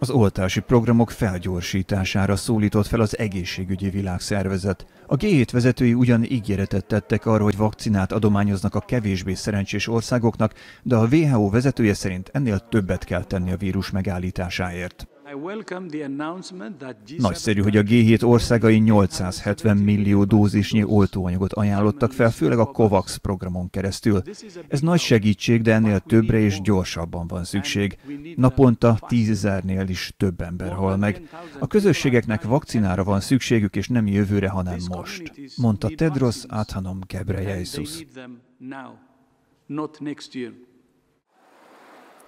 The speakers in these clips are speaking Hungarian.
Az oltási programok felgyorsítására szólított fel az egészségügyi világszervezet. A G7 vezetői ugyan ígéretet tettek arra, hogy vakcinát adományoznak a kevésbé szerencsés országoknak, de a WHO vezetője szerint ennél többet kell tenni a vírus megállításáért. Nagyszerű, hogy a G7 országai 870 millió dózisnyi oltóanyagot ajánlottak fel, főleg a COVAX programon keresztül. Ez nagy segítség, de ennél többre és gyorsabban van szükség. Naponta tízezernél is több ember hal meg. A közösségeknek vakcinára van szükségük, és nem jövőre, hanem most, mondta Tedros Adhanom Ghebreyesus.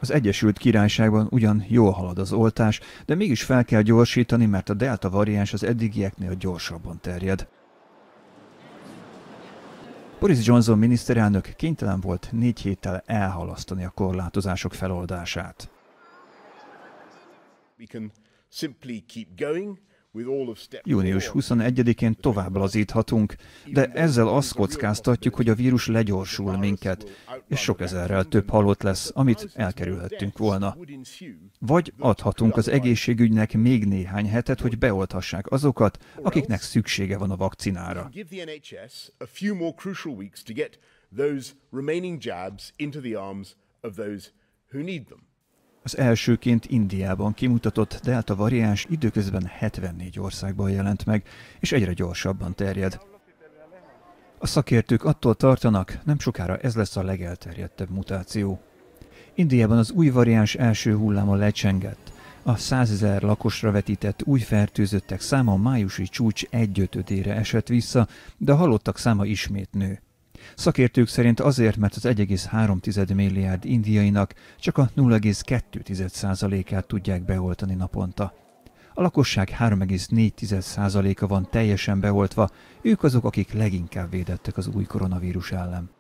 Az Egyesült Királyságban ugyan jól halad az oltás, de mégis fel kell gyorsítani, mert a delta variáns az eddigieknél gyorsabban terjed. Boris Johnson miniszterelnök kénytelen volt négy héttel elhalasztani a korlátozások feloldását. Június 21-én tovább lazíthatunk, de ezzel azt kockáztatjuk, hogy a vírus legyorsul minket, és sok ezerrel több halott lesz, amit elkerülhettünk volna. Vagy adhatunk az egészségügynek még néhány hetet, hogy beolthassák azokat, akiknek szüksége van a vakcinára. Az elsőként Indiában kimutatott delta variáns időközben 74 országban jelent meg, és egyre gyorsabban terjed. A szakértők attól tartanak, nem sokára ez lesz a legelterjedtebb mutáció. Indiában az új variáns első hulláma lecsengett. A 100 ezer lakosra vetített új fertőzöttek száma májusi csúcs egyötödére esett vissza, de a halottak száma ismét nő. Szakértők szerint azért, mert az 1,3 milliárd indiainak csak a 0,2%-át tudják beoltani naponta. A lakosság 3,4%-a van teljesen beoltva, ők azok, akik leginkább védettek az új koronavírus ellen.